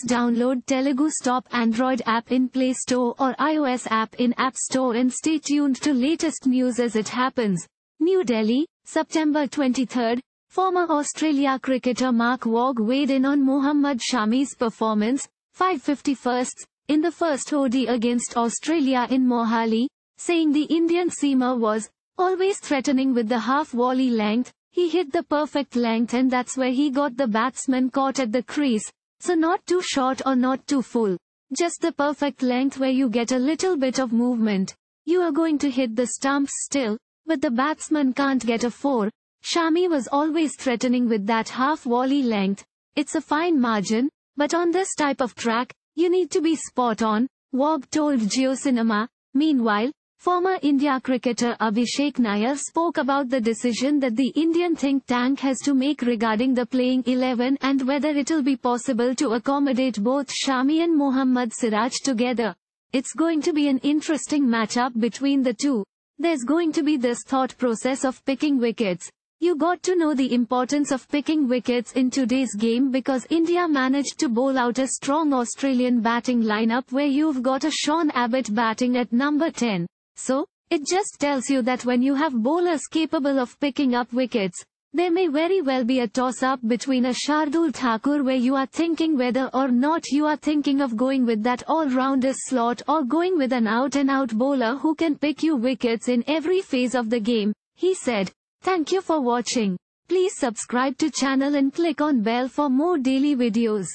Just download TeluguStop Android app in Play Store or iOS app in App Store and stay tuned to latest news as it happens. New Delhi, September 23. Former Australia cricketer Mark Waugh weighed in on Mohammed Shami's performance, 551st, in the first ODI against Australia in Mohali, saying the Indian seamer was always threatening with the half volley length, he hit the perfect length and that's where he got the batsman caught at the crease, so not too short or not too full. Just the perfect length where you get a little bit of movement. You are going to hit the stumps still, but the batsman can't get a four. Shami was always threatening with that half volley length. It's a fine margin, but on this type of track, you need to be spot on, Waugh told JioCinema. Meanwhile, Former India cricketer Abhishek Nair spoke about the decision that the Indian think tank has to make regarding the playing 11 and whether it'll be possible to accommodate both Shami and Mohammed Siraj together. It's going to be an interesting matchup between the two. There's going to be this thought process of picking wickets. You got to know the importance of picking wickets in today's game because India managed to bowl out a strong Australian batting lineup where you've got a Sean Abbott batting at number 10. So, it just tells you that when you have bowlers capable of picking up wickets, there may very well be a toss-up between a Shardul Thakur where you are thinking whether or not you are thinking of going with that all-rounder slot or going with an out-and-out bowler who can pick you wickets in every phase of the game, he said. Thank you for watching. Please subscribe to channel and click on bell for more daily videos.